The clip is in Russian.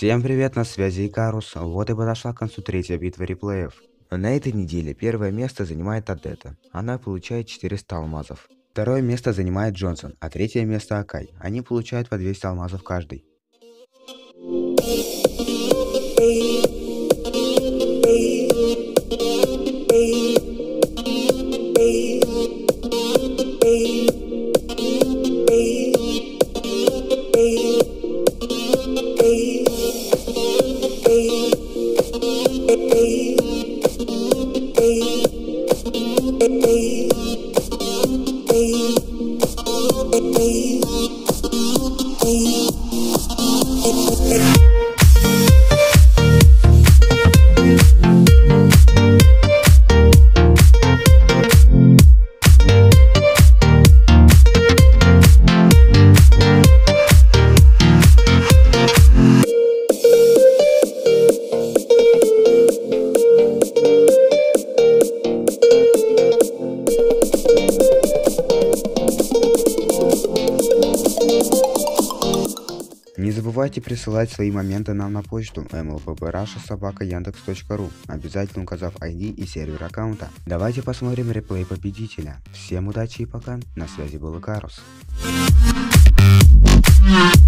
Всем привет, на связи Икарус. Вот и подошла к концу третья битва реплеев. На этой неделе первое место занимает Адетта. Она получает 400 алмазов. Второе место занимает Джонсон, а третье место Акай. Они получают по 200 алмазов каждый. Hey забывайте присылать свои моменты нам на почту mlpbrasha.собака.яндекс.ру, обязательно указав ID и сервер аккаунта. Давайте посмотрим реплей победителя. Всем удачи и пока. На связи был Икарус. Hey.